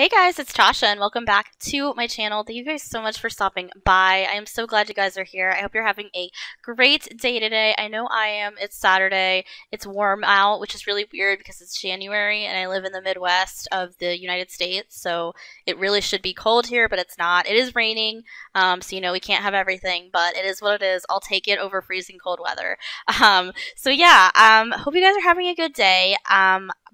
Hey guys, it's Tasha and welcome back to my channel. Thank you guys so much for stopping by. I am so glad you guys are here. I hope you're having a great day today. I know I am. It's Saturday. It's warm out, which is really weird because it's January and I live in the Midwest of the United States. So it really should be cold here, but it's not. It is raining. Um, so, you know, we can't have everything, but it is what it is. I'll take it over freezing cold weather. Um, so yeah, um, hope you guys are having a good day.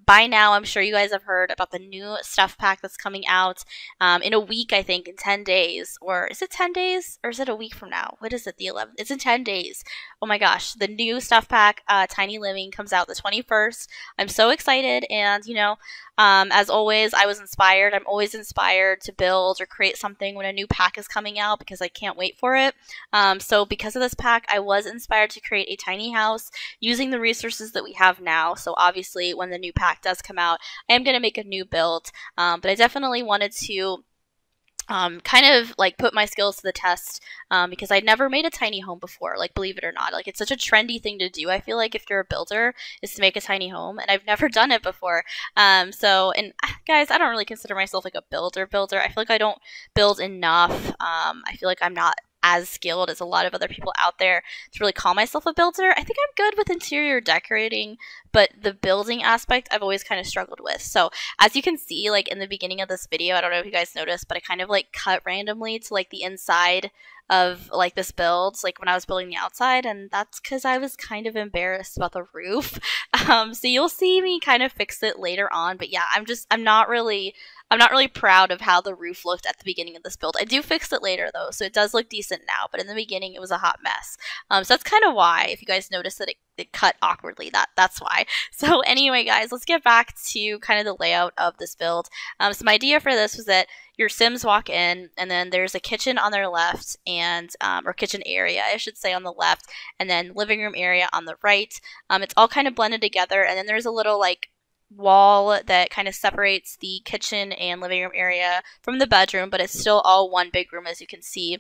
By now, I'm sure you guys have heard about the new stuff pack that's coming out um, in a week, I think, in 10 days. Or is it 10 days? Or is it a week from now? What is it, the 11th? It's in 10 days. Oh my gosh. The new stuff pack, uh, Tiny Living, comes out the 21st. I'm so excited. And, you know, um, as always, I was inspired. I'm always inspired to build or create something when a new pack is coming out because I can't wait for it. Um, so, because of this pack, I was inspired to create a tiny house using the resources that we have now. So, obviously, when the new pack does come out, I am going to make a new build. Um, but I definitely wanted to um, kind of like put my skills to the test um, because I'd never made a tiny home before. Like, believe it or not, like it's such a trendy thing to do. I feel like if you're a builder, is to make a tiny home, and I've never done it before. Um, so, and guys, I don't really consider myself like a builder. Builder, I feel like I don't build enough. Um, I feel like I'm not as skilled as a lot of other people out there to really call myself a builder. I think I'm good with interior decorating, but the building aspect I've always kind of struggled with. So as you can see, like in the beginning of this video, I don't know if you guys noticed, but I kind of like cut randomly to like the inside of like this build, like when I was building the outside, and that's because I was kind of embarrassed about the roof. Um, so you'll see me kind of fix it later on, but yeah, I'm just I'm not really I'm not really proud of how the roof looked at the beginning of this build. I do fix it later though, so it does look decent now, but in the beginning it was a hot mess. Um, so that's kind of why, if you guys notice that it, it cut awkwardly, that that's why. So anyway, guys, let's get back to kind of the layout of this build. Um, so my idea for this was that your Sims walk in, and then there's a kitchen on their left, and um, or kitchen area, I should say, on the left, and then living room area on the right. Um, it's all kind of blended together, and then there's a little like wall that kind of separates the kitchen and living room area from the bedroom, but it's still all one big room, as you can see.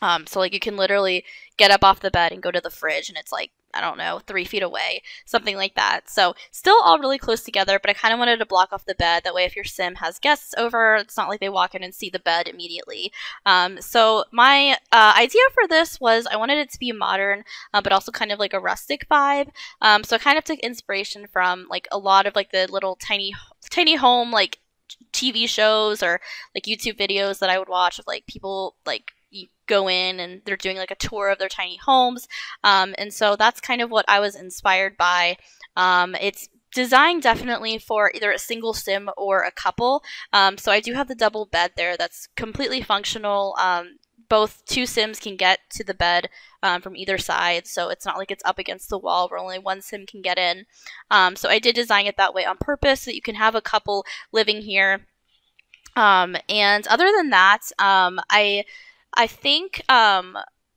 Um, so like you can literally get up off the bed and go to the fridge, and it's like I don't know, three feet away, something like that. So still all really close together, but I kind of wanted to block off the bed. That way, if your sim has guests over, it's not like they walk in and see the bed immediately. Um, so my uh, idea for this was I wanted it to be modern, uh, but also kind of like a rustic vibe. Um, so I kind of took inspiration from like a lot of like the little tiny, tiny home like TV shows or like YouTube videos that I would watch of like people like go in and they're doing like a tour of their tiny homes. Um, and so that's kind of what I was inspired by. Um, it's designed definitely for either a single sim or a couple. Um, so I do have the double bed there that's completely functional. Um, both two sims can get to the bed um, from either side, so it's not like it's up against the wall where only one sim can get in. Um, so I did design it that way on purpose so that you can have a couple living here. And other than that, I I think um,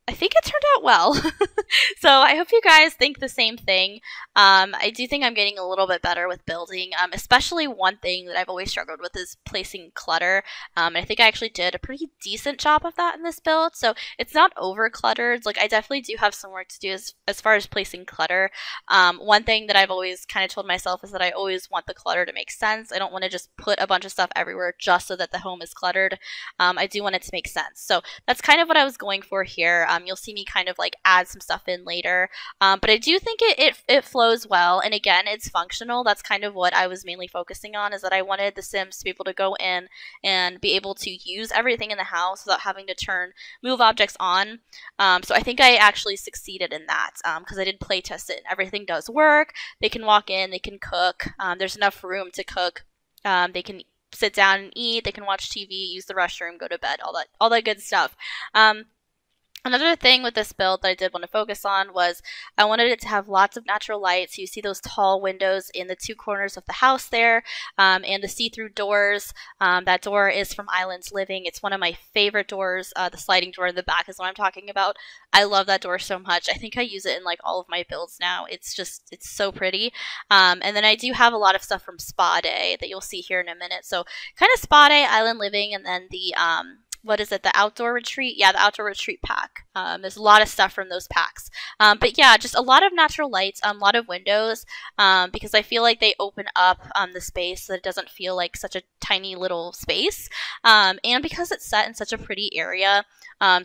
I think it turned out well. so I hope you guys think the same thing. Um, I do think I'm getting a little bit better with building, um, especially one thing that I've always struggled with is placing clutter. Um, and I think I actually did a pretty decent job of that in this build. So it's not over cluttered. Like I definitely do have some work to do as, as far as placing clutter. Um, one thing that I've always kind of told myself is that I always want the clutter to make sense. I don't want to just put a bunch of stuff everywhere just so that the home is cluttered. Um, I do want it to make sense. So that's kind of what I was going for here. Um, you'll see me kind of like add some stuff in later. Um, but I do think it, it, it flows well. And again, it's functional. That's kind of what I was mainly focusing on is that I wanted the Sims to be able to go in and be able to use everything in the house without having to turn move objects on. Um, so I think I actually succeeded in that because um, I did play test it and everything does work. They can walk in, they can cook. Um, there's enough room to cook. Um, they can sit down and eat. They can watch TV, use the restroom, go to bed, all that, all that good stuff. Um, Another thing with this build that I did want to focus on was I wanted it to have lots of natural light. So you see those tall windows in the two corners of the house there um, and the see-through doors. Um, that door is from Islands Living. It's one of my favorite doors. Uh, the sliding door in the back is what I'm talking about. I love that door so much. I think I use it in like all of my builds now. It's just, it's so pretty. Um, and then I do have a lot of stuff from Spa Day that you'll see here in a minute. So kind of Spa Day, Island Living, and then the um, what is it? The outdoor retreat? Yeah, the outdoor retreat pack. Um, there's a lot of stuff from those packs. Um, but yeah, just a lot of natural lights, um, a lot of windows, um, because I feel like they open up um, the space so that it doesn't feel like such a tiny little space. Um, and because it's set in such a pretty area.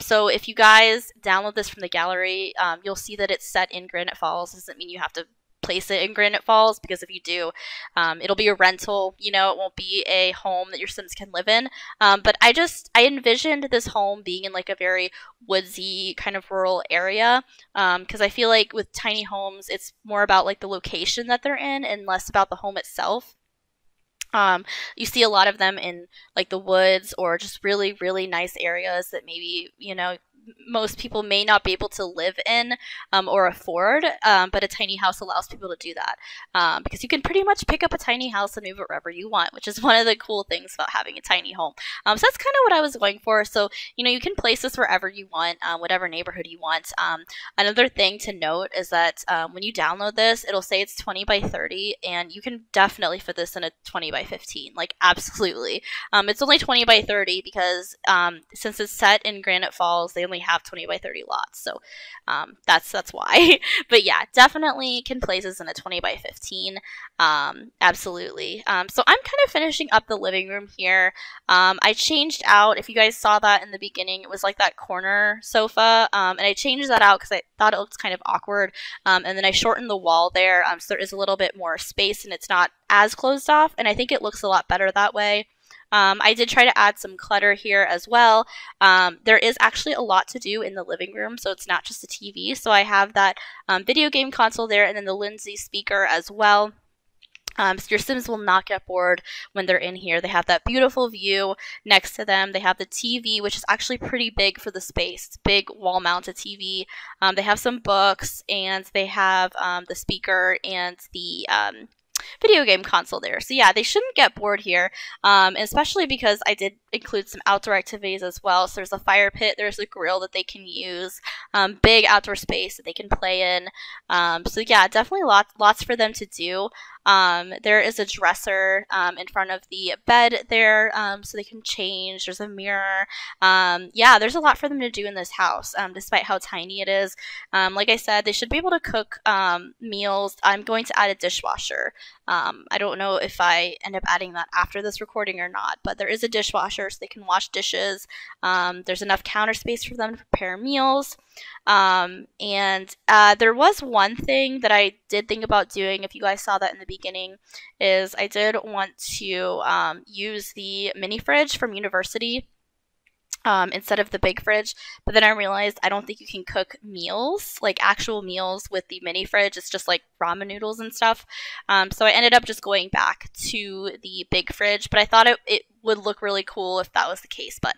So if you guys download this from the gallery, you'll see that it's set in Granite Falls. Doesn't mean you have to place it in Granite Falls because if you do, um, it'll be a rental. You know, it won't be a home that your Sims can live in. Um, but I just I envisioned this home being in like a very woodsy kind of rural area because um, I feel like with tiny homes, it's more about like the location that they're in and less about the home itself. Um, you see a lot of them in like the woods or just really, really nice areas that maybe, you know, most people may not be able to live in um, or afford, um, but a tiny house allows people to do that um, because you can pretty much pick up a tiny house and move it wherever you want, which is one of the cool things about having a tiny home. Um, so that's kind of what I was going for. So, you know, you can place this wherever you want, um, whatever neighborhood you want. Um, another thing to note is that when you download this, it'll say it's 20 by 30, and you can definitely fit this in a 20 by 15. Like, absolutely. it's only 20 by 30 because since it's set in Granite Falls, they only have 20 by 30 lots. So um, that's that's why. but yeah, definitely can places in a 20 by 15. Um, absolutely. Um, so I'm kind of finishing up the living room here. Um, I changed out, if you guys saw that in the beginning, it was like that corner sofa. Um, and I changed that out because I thought it looked kind of awkward. Um, and then I shortened the wall there so there is a little bit more space and it's not as closed off. And I think it looks a lot better that way. Um, I did try to add some clutter here as well. Um, there is actually a lot to do in the living room, so it's not just a TV. So I have that um, video game console there and then the Lindsay speaker as well. Um, so your Sims will not get bored when they're in here. They have that beautiful view next to them. They have the TV, which is actually pretty big for the space. It's big wall-mounted TV. Um, they have some books, and they have um, the speaker and the um, video game console there. So yeah, they shouldn't get bored here, um, especially because I did include some outdoor activities as well. So there's a fire pit, there's a grill that they can use, um, big outdoor space that they can play in. Um, so yeah, definitely lots lots for them to do. Um, there is a dresser um, in front of the bed there, um, so they can change. There's a mirror. Um, yeah, there's a lot for them to do in this house, um, despite how tiny it is. Um, like I said, they should be able to cook meals. I'm going to add a dishwasher. I don't know if I end up adding that after this recording or not, but there is a dishwasher, so they can wash dishes. there's enough counter space for them to prepare meals. And uh, there was one thing that I did think about doing, if you guys saw that in the beginning, is I did want to um, use the mini fridge from University um, instead of the big fridge. But then I realized I don't think you can cook meals, like actual meals, with the mini fridge. It's just like ramen noodles and stuff. Um, so I ended up just going back to the big fridge. But I thought it, it would look really cool if that was the case. But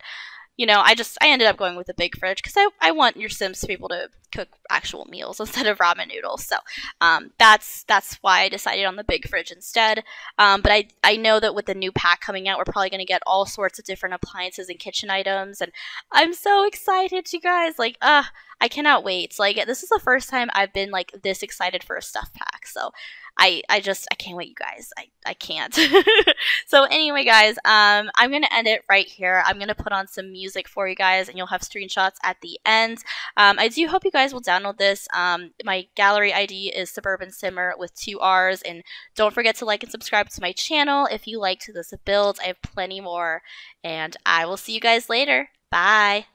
you know, I just I ended up going with a big fridge because I, I want your Sims to be able to cook actual meals instead of ramen noodles. So um, that's that's why I decided on the big fridge instead. Um, but I I know that with the new pack coming out, we're probably going to get all sorts of different appliances and kitchen items, and I'm so excited, you guys! Like, uh, I cannot wait. Like, this is the first time I've been like this excited for a stuff pack. So I, I just, I can't wait, you guys. I, I can't. so anyway, guys, um, I'm going to end it right here. I'm going to put on some music for you guys and you'll have screenshots at the end. Um, I do hope you guys will download this. Um, my gallery ID is Suburban Simmer with two R's. And don't forget to like and subscribe to my channel if you liked this build. I have plenty more. And I will see you guys later. Bye.